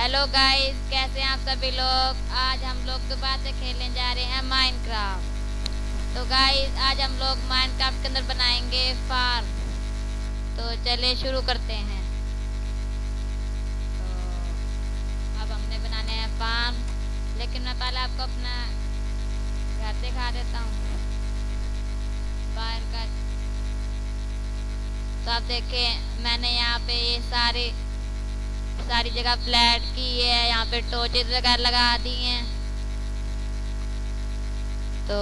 Hello guys कैसे हैं आप सभी लोग? आज हम लोग दोबारा से खेलने जा रहे हैं माइनक्राफ्ट तो गाइस आज हम लोग माइनक्राफ्ट के अंदर बनाएँगे फार्म तो चलिए शुरू करते हैं. तो अब हमने बनाने हैं फार्म लेकिन मैं पहले आपको अपना घर दिखा देता हूँ. बाहर का तो आप देखें, मैंने यहाँ पे ये सारी सारी जगह फ्लैट की है, यहाँ पे टोचेज वगैरह लगा दी हैं। तो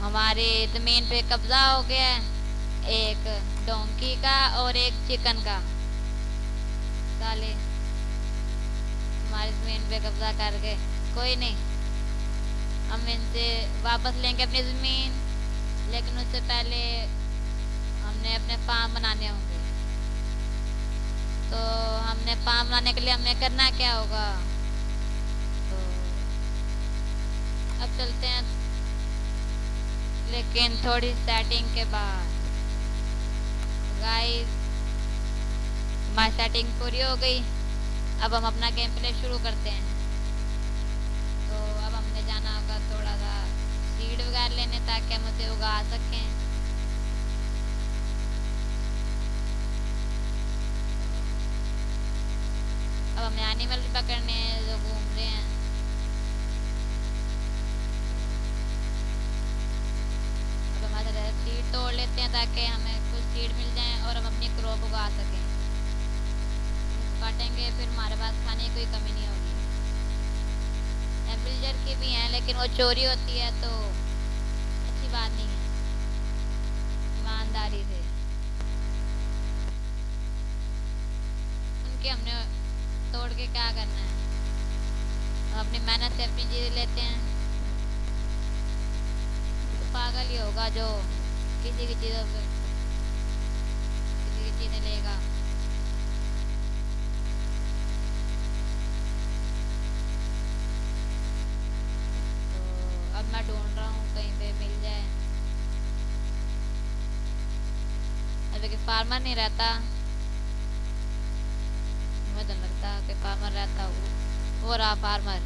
हमारी ज़मीन पे कब्जा हो गया है, एक डोंकी का और एक चिकन का। साले, हमारी ज़मीन पे कब्जा कर गए। कोई नहीं, हम इनसे वापस लेंगे अपनी ज़मीन, लेकिन उससे पहले हमने अपने फार्म बनाने होंगे। तो हमने पाम लाने के लिए हमें करना क्या होगा? तो अब चलते हैं। लेकिन थोड़ी सेटिंग के बाद। गाइस हमारी सेटिंग पूरी हो गई। अब हम अपना गेम प्ले शुरू करते हैं। तो अब हमने जाना होगा थोड़ा सा सीड वगैरह लेने ताकि हम उसे उगा सकें। हमें एनिमल पकड़ने हैं, जो घूम रहे हैं। अब हमारे सीड तोड़ लेते हैं ताकि हमें कुछ सीड मिल जाए और हम अपनी क्रॉप उगा सकें। काटेंगे, फिर हमारे पास खाने की कोई कमी नहीं होगी। विल्जर की भी हैं, लेकिन वो चोरी होती है तो अच्छी बात नहीं है। ईमानदारी से। उनके हमने तोड़ के क्या करना है? हम अपनी मेहनत से अपनी चीज़ें लेते हैं। तो पागल ही होगा जो किसी की चीज़ों पे किसी की चीज़ें लेगा। तो अब मैं ढूंढ रहा हूँ कहीं पे मिल जाए। अभी फार्मर नहीं रहता। मुझे लगता लगता कि फार्मर रहता वो वो रहा फार्मर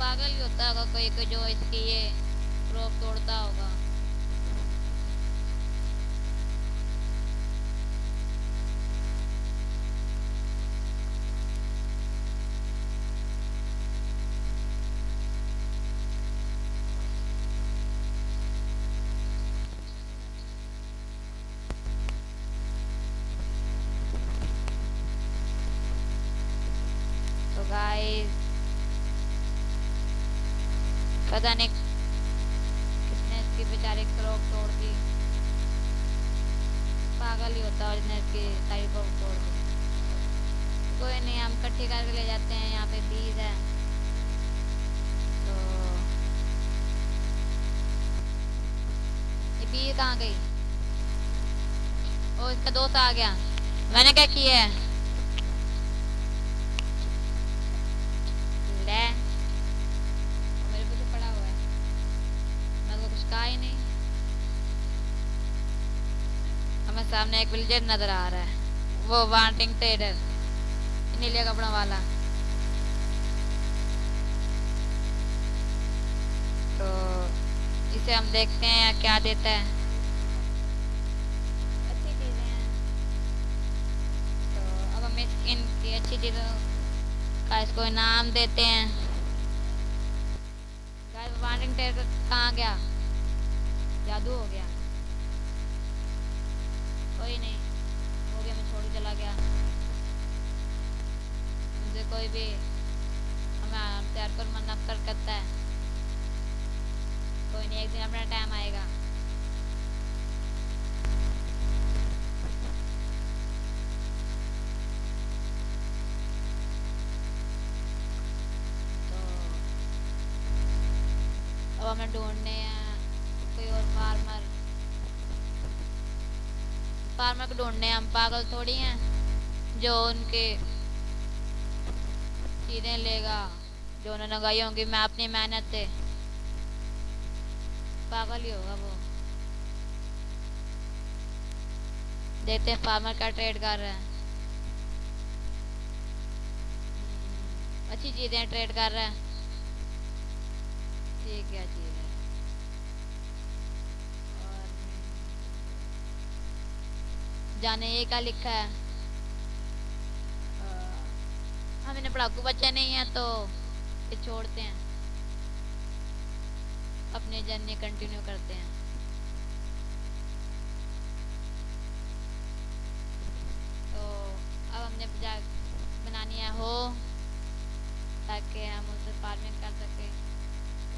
पागल ही होता होगा कोई कोई जो इसकी ये क्रॉप तोड़ता होगा। पता नहीं किसने इसकी बेचारे क्रॉप तोड़ दी पागल ही होता है जिसने इसकी सारी क्रॉप तोड़ दी कोई नहीं, हम इकट्ठी करके ले जाते हैं, यहाँ पे बीज है। तो ये बीज कहाँ गई? ओ, इसका दोस्त आ गया। मैंने क्या किया है? सामने एक विलेजर नज़र आ रहा है। वो वांटिंग ट्रेडर नीले कपड़ों वाला। तो इसे हम देखते हैं क्या देता है। अच्छी चीज़ें हैं। तो अब हम इनकी अच्छी चीज़ों का इसको इनाम देते हैं। गाइस वार्निंग टेर कहाँ गया? जादू हो गया। कोई नहीं। हो गया मैं छोड़ चला गया। मुझे कोई भी हमें हमसे पर मन नफरत करता है। कोई नहीं, एक दिन अपना टाइम आएगा। तो अब हमें ढूँढने हैं, कोई और फार्मर फार्मर को ढूँढने, हम पागल थोड़ी हैं जो उनके चीज़ें लेगा, जो उन्होंने उगाई होंगी। मैं अपनी मेहनत से पागल ही होगा वो। देखते हैं फार्मर का ट्रेड कर रहे हैं। अच्छी चीज़ें ट्रेड कर रहा है। ठीक है चीज़ जाने, ये क्या लिखा है? हम इन्हें पढ़ाकू बच्चे नहीं है तो ये छोड़ते हैं। अपने जर्नी कंटिन्यू करते हैं। तो अब हमने बनानी है हो, ताकि हम उसे फ़ार्मिंग कर सके।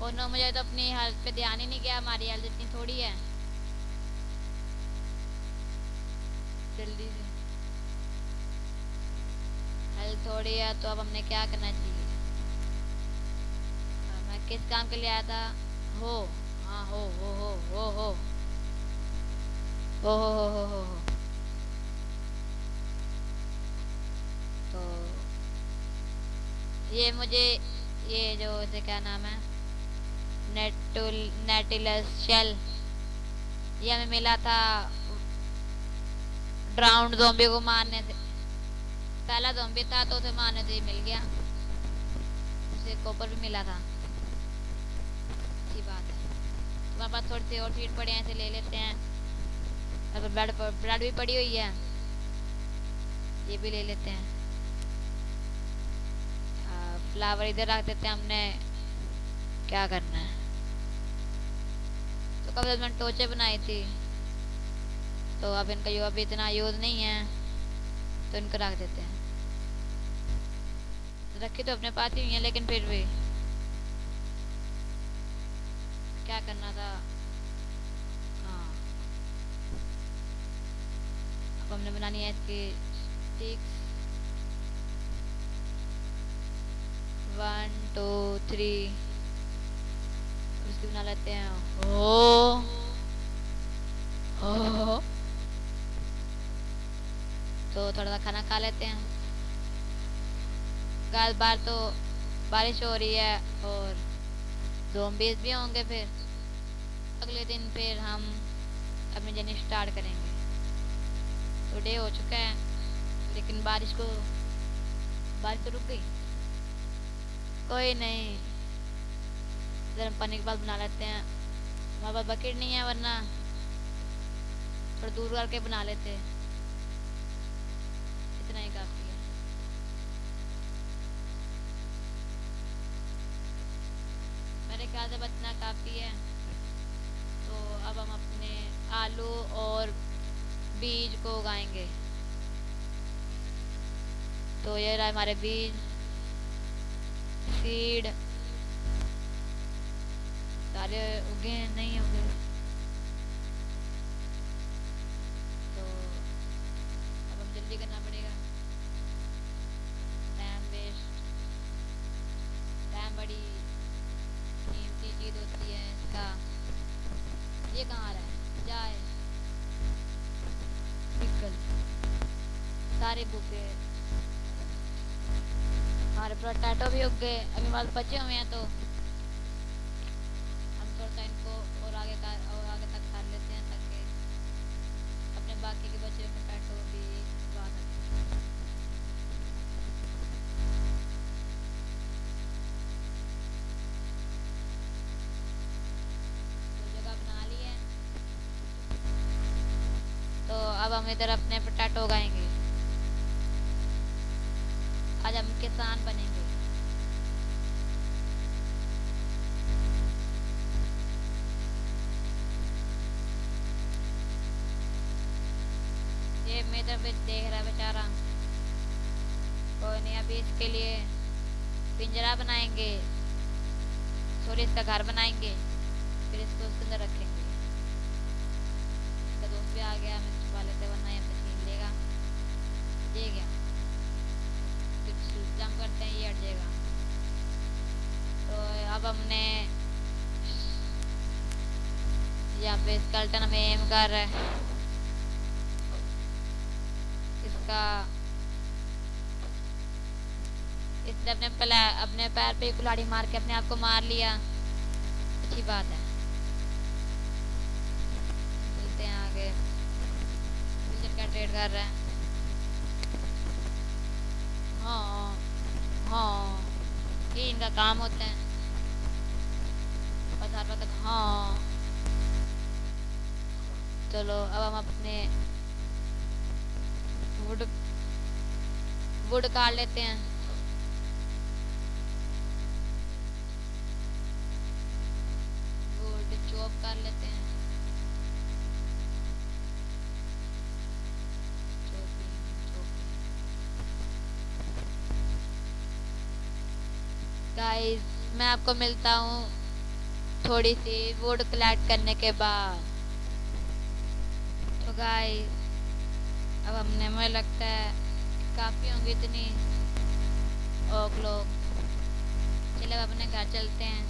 और नो, मुझे तो अपनी हेल्थ पे ध्यान ही नहीं गया, हमारी हेल्थ इतनी थोड़ी है। थोड़ी है तो अब हमने क्या करना चाहिए? हाँ, मैं किस काम के लिए आया था? हाँ हो हो हो हो हो हो। हो हो हो हो हो तो ये मुझे ये जो इसे क्या नाम है? नेटुल नेटिलस शेल। ये हमें मिला था ड्राउंड जोम्बी को मारने से। पहला जोम्बी था तो उसे मारने से मिल गया। उसे कॉपर भी मिला था। अच्छी बात है। तुम्हारे पास थोड़ी सी और फीट पड़े हैं, इसे ले लेते हैं। अब ब्लड ब्लड भी पड़ी हुई है। ये भी ले लेते हैं। फ्लावर इधर रख देते हैं हमने। क्या करना है? तो कब मैंने टोचे बनाई थी? तो अब इनका युवा भी इतना यूज़ नहीं है तो इनको रख देते हैं। रखी तो अपने पास ही हुई है लेकिन फिर भी। क्या करना था? हाँ। अब हमने बनानी है इसकी स्टिक्स वन टू थ्री उसकी बना लेते हैं। ओ। ओ। तो थोड़ा सा खाना खा लेते हैं। कल बार तो बारिश हो रही है और जोम्बीज भी होंगे फिर। अगले दिन फिर हम अपनी जर्नी स्टार्ट करेंगे। तो डे हो चुका है, लेकिन बारिश को, बारिश तो रुक गई। कोई नहीं, गर्म पानी के बाद बना लेते हैं। हमारे पास बकेट नहीं है, वरना थोड़ा दूर करके बना लेते इतना आलू और बीज को उगाएँगे। तो ये रहा हमारे बीज, सीड। सारे उगे नहीं उगे। सारे बुके हमारे पोटैटो भी उग गए, अभी हमारे बचे हुए हैं तो हम थोड़ा सा इनको और आगे का, और आगे तक कर लेते हैं ताकि अपने बाकी के बचे पोटैटो भी उगा सकें। तो अब हम इधर अपने पोटैटो उगाएँगे। आज हम किसान बनेंगे। ये मेरा भी देख रहा बेचारा। कोई नहीं, अभी इसके लिए पिंजरा बनाएँगे सॉरी इसका घर बनाएँगे, फिर इसको उसके अंदर रखेंगे। इसका दोस्त भी आ गया हमें छुपा लेते वरना ये छीन लेगा। ये गया पे स्कल्टन हमें एम कर रहा है। इसका इसने अपने पला, अपने पैर पे कुल्हाड़ी मार के अपने आप को मार लिया। अच्छी बात है। चलते हैं आगे। क्या ट्रेड कर रहा है। हाँ हाँ। ये इनका काम होता है। चलो, अब हम अपने वुड वुड काट लेते हैं। वुड चॉप कर लेते हैं। गाइस मैं आपको मिलता हूँ थोड़ी सी वुड कलेक्ट करने के बाद। गाइस अब हमने मुझे लगता है काफ़ी होंगी इतनी ओक लोग। चलो अब अपने घर चलते हैं।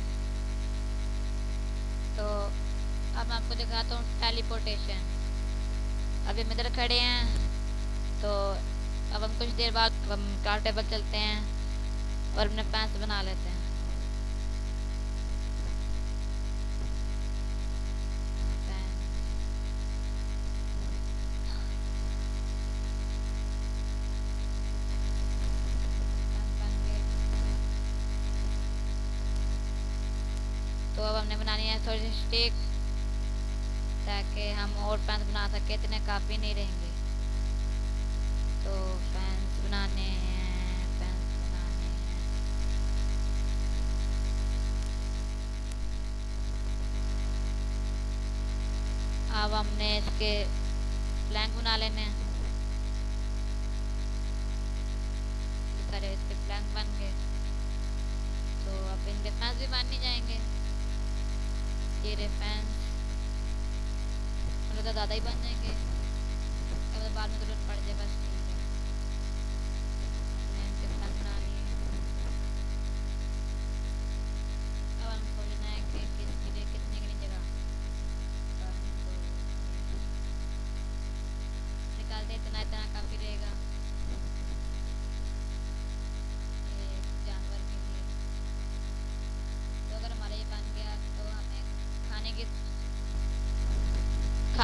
तो अब मैं आपको दिखाता हूँ टेलीपोर्टेशन अभी हम इधर खड़े हैं। तो अब हम कुछ देर बाद हम कार टेबल चलते हैं और अपने फैंस बना लेते हैं। तो अब हमने बनानी है थोड़ी सी स्टिक ताकि हम और फैंस बना सके, इतने काफ़ी नहीं रहेंगे। तो फैंस बनाने अब हमने इसके फ्लैंक बना लेने हैं। तो ज़्यादा ही बन जाएँगे। अब बाद में ज़रूरत पड़ जाए बस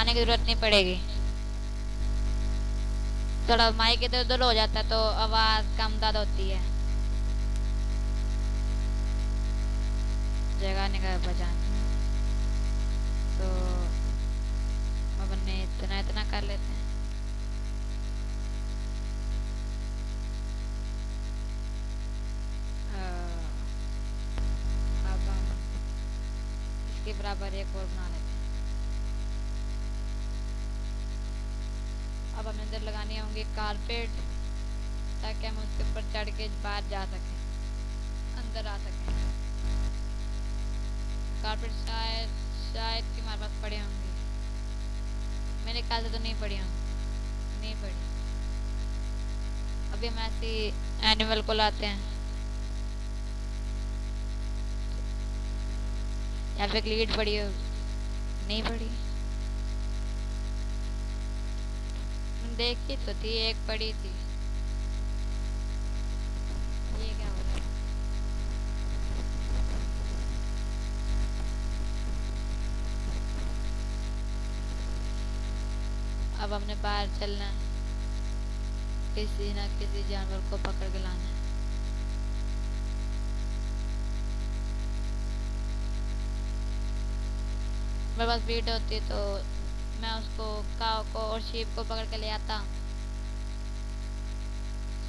खाने की ज़रूरत नहीं पड़ेगी। थोड़ा माइक इधर उधर हो जाता है तो आवाज़ कम ज़्यादा होती है। जगह निकाल बजान तो हमने इतना इतना कर लेते हैं। हाँ, अब हम इसके बराबर एक और बना लेते हैं अब हमें अंदर लगाने होंगे कारपेट ताकि हम उसके ऊपर चढ़ के बाहर जा सकें, अंदर आ सकें। कारपेट शायद शायद कि हमारे पास पड़े होंगे। मेरे ख्याल से तो नहीं पड़े होंगे। नहीं पड़ी। अभी हम ऐसे एनिमल को लाते हैं। या फिर लीड पड़ी हो। नहीं पड़ी। देखी तो थी, एक पड़ी थी। ये क्या हो रहा अब हमने बाहर चलना है। किसी ना किसी जानवर को पकड़ के लाना है। मेरे पास भीड़ होती तो मैं उसको, काव को और शीप को पकड़ के ले आता।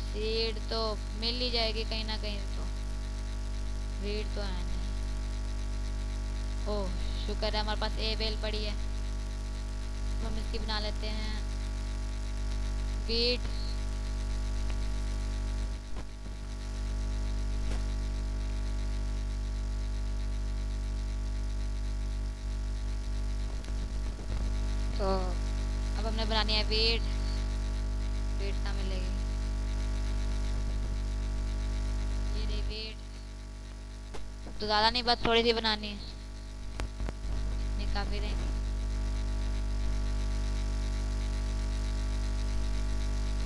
सीड तो मिल ही जाएगी कहीं ना कहीं तो भीड़ तो है नहीं। ओह, शुक्र है हमारे पास ए बेल पड़ी है। हम इसकी बना लेते हैं। बीट तो अब हमने बनानी है वेट। वेट कहाँ मिलेगी? ये रही वेट। तो ज़्यादा नहीं, बस थोड़ी सी बनानी है। काफ़ी रहेंगी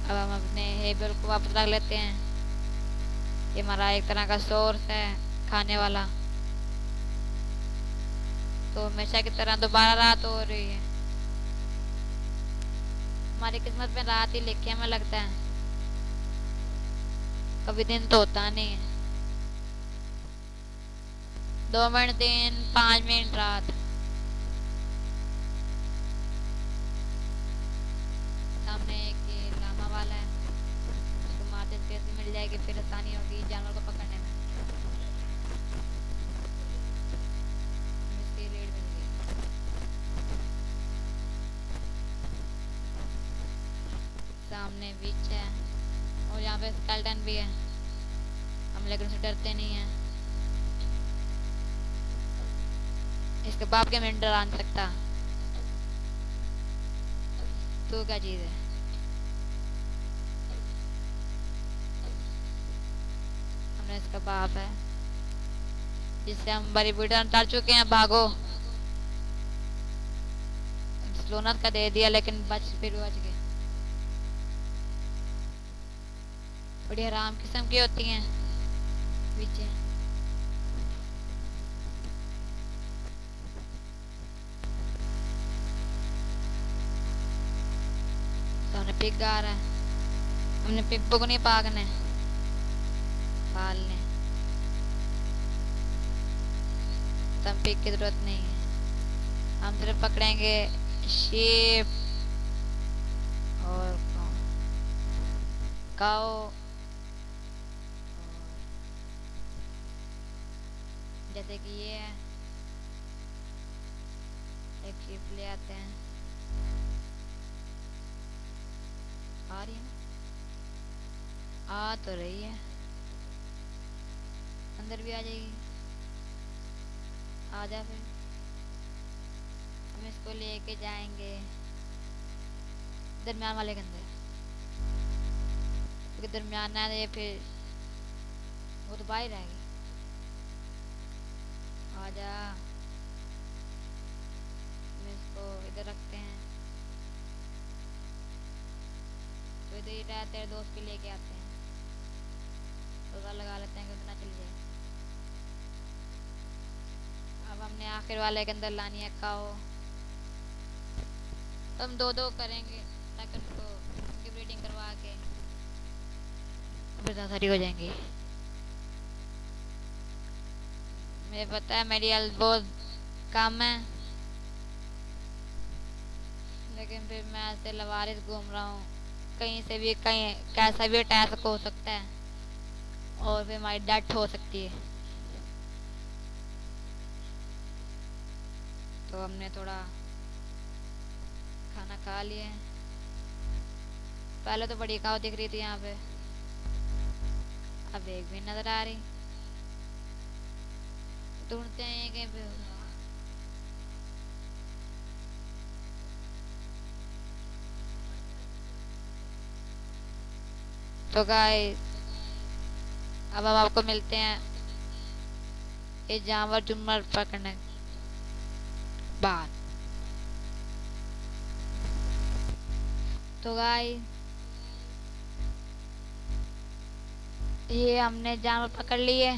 अब हम अपने हेबल को वापस रख लेते हैं। ये हमारा एक तरह का सोर्स है खाने वाला। तो हमेशा की तरह दोबारा रात हो रही है। हमारी किस्मत में रात ही लिखे हमें लगता है। कभी दिन तो होता नहीं है। दो मिनट दिन, पाँच मिनट रात। सामने बीच है। और यहाँ पे स्केल्टन भी है। हम लेकिन उसे डरते नहीं हैं। इसके बाप के मैं डरा नहीं सकता। तो क्या चीज़ है? हमने इसका बाप है। जिससे हम बड़ी वीडियो डाल चुके हैं भागो। स्लोनत का दे दिया, लेकिन बच, फिर बच गए बड़ी आराम किस्म की होती हैं। हमने पिग आ रहा है। हमने पिग को नहीं पागने। पालने। तो हम पिग की ज़रूरत नहीं है। हम सिर्फ़ पकड़ेंगे शेप और काओ कि ये है एक शिप ले आते हैं। आ रही है ना? आ तो रही है। अंदर भी आ जाएगी। आ जा फिर। हम इसको लेके जाएँगे। दरमियान वाले के अंदर। क्योंकि दरमियान है ये फिर वो तो बाहर रहेगी। आजा। हम इसको इधर रखते हैं। तो इधर ही रहते हैं दोस्त के लेके आते हैं? पता लगा लेते हैं कि उतना चल जाए अब हमने आखिर वाले के अंदर लानी है काओ तो हम दो दो करेंगे ताकि उनको ब्रीडिंग करवा के। फिर सारी हो जाएँगी। मुझे पता है मेरी बहुत कम है। लेकिन फिर मैं ऐसे लवारिस घूम रहा हूँ। कहीं से भी, कहीं, कैसा भी अटैक हो सकता है। और फिर हमारी डेथ हो सकती है। तो हमने थोड़ा खाना खा लिए पहले तो बड़ी खाओ दिख रही थी यहाँ पे। अब एक भी नज़र आ रही। ढूंढते हैं कहीं पे तो गाइस अब हम आपको मिलते हैं ये जानवर जुमर पकड़ने बाद। तो गाइस ये हमने जानवर पकड़ लिए।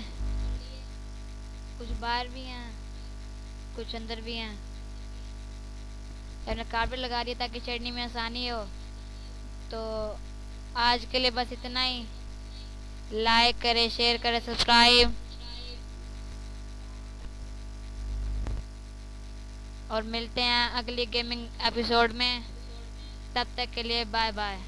कुछ बाहर भी हैं, कुछ अंदर भी हैं। हमने कारपेट लगा दिया ताकि चढ़ने में आसानी हो। तो आज के लिए बस इतना ही। लाइक करें शेयर करें सब्सक्राइब और मिलते हैं अगली गेमिंग एपिसोड में। तब तक के लिए बाय बाय